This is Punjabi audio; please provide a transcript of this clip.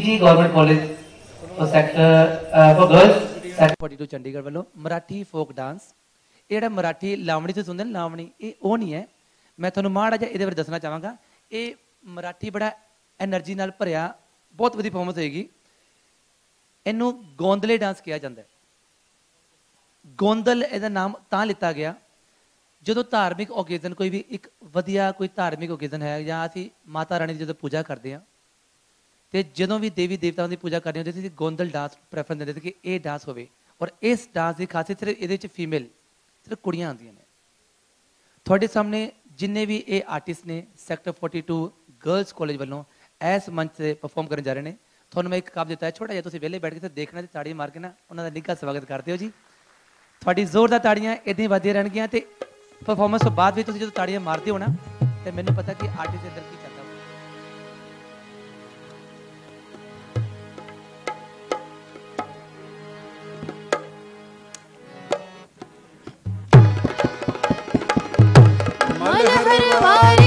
ਜੀ government college for sector for girls sector 42 Chandigarh ਵੱਲੋਂ ਮਰਾਠੀ ਫੋਕ ਡਾਂਸ ਇਹ ਜਿਹੜਾ ਮਰਾਠੀ ਲਾਵਣੀ ਤੁਸੀਂ ਸੁਣਦੇ ਲਾਵਣੀ, ਇਹ ਉਹ ਨਹੀਂ ਹੈ। ਮੈਂ ਤੁਹਾਨੂੰ ਮਾੜਾ ਜਿਹਾ ਇਹਦੇ ਬਾਰੇ ਦੱਸਣਾ ਚਾਹਾਂਗਾ। ਇਹ ਮਰਾਠੀ ਬੜਾ એનર્ਜੀ ਨਾਲ ਭਰਿਆ, ਬਹੁਤ ਵਧੀਆ ਪਰਫਾਰਮੈਂਸ ਹੋਏਗੀ। ਇਹਨੂੰ ਗੋਂਦਲੇ ਡਾਂਸ ਕਿਹਾ ਜਾਂਦਾ ਹੈ। ਗੋਂਦਲ ਇਹਦਾ ਨਾਮ ਤਾਂ ਲਿੱਤਾ ਗਿਆ, ਜਦੋਂ ਧਾਰਮਿਕ ਓਕੇਜ਼ਨ ਕੋਈ ਵੀ ਇੱਕ ਵਧੀਆ ਕੋਈ ਧਾਰਮਿਕ ਓਕੇਜ਼ਨ ਹੈ ਜਾਂ ਅਸੀਂ ਮਾਤਾ ਰਾਣੀ ਦੀ ਜਦੋਂ ਪੂਜਾ ਕਰਦੇ ਹਾਂ ਤੇ ਜਦੋਂ ਵੀ ਦੇਵੀ ਦੇਵਤਾਵਾਂ ਦੀ ਪੂਜਾ ਕਰਨੀ ਹੁੰਦੀ ਸੀ ਅਸੀਂ ਗੋਂਦਲ ਡਾਂਸ ਪ੍ਰੈਫਰ ਦਿੰਦੇ ਸੀ ਕਿ ਇਹ ਡਾਂਸ ਹੋਵੇ। ਔਰ ਇਸ ਡਾਂਸ ਦੀ ਖਾਸੀਅਤ ਸਿਰਫ ਇਹਦੇ ਵਿੱਚ ਫੀਮੇਲ ਸਿਰਫ ਕੁੜੀਆਂ ਆਉਂਦੀਆਂ ਨੇ। ਤੁਹਾਡੇ ਸਾਹਮਣੇ ਜਿੰਨੇ ਵੀ ਇਹ ਆਰਟਿਸਟ ਨੇ ਸੈਕਟਰ 42 ਗਰਲਸ ਕਾਲਜ ਵੱਲੋਂ ਇਸ ਮੰਚ ਤੇ ਪਰਫਾਰਮ ਕਰਨ ਜਾ ਰਹੇ ਨੇ, ਤੁਹਾਨੂੰ ਮੈਂ ਇੱਕ ਕਾਬ ਦਿੱਤਾ ਹੈ, ਛੋਟਾ ਜਿਹਾ ਤੁਸੀਂ ਵਿਹਲੇ ਬੈਠ ਕੇ ਤੇ ਦੇਖਣਾ ਤੇ ਤਾੜੀ ਮਾਰ ਕੇ ਨਾ ਉਹਨਾਂ ਦਾ ਨਿੱਘਾ ਸਵਾਗਤ ਕਰਦੇ ਹੋ ਜੀ। ਤੁਹਾਡੀ ਜ਼ੋਰਦਾਰ ਤਾੜੀਆਂ ਇਦਾਂ ਹੀ ਵੱਧਦੀਆਂ ਰਹਿਣਗੀਆਂ ਤੇ ਪਰਫਾਰਮੈਂਸ ਤੋਂ ਬਾਅਦ ਵੀ ਤੁਸੀਂ ਜਦੋਂ ਤਾੜੀਆਂ ਮਾਰਦੇ ਹੋ ਨਾ, ਤੇ ਮੈਨੂੰ ਪਤਾ ਕਿ ਆਰਟਿਸਟ ਦੇ ਅੰਦਰ ਕੀ दरबार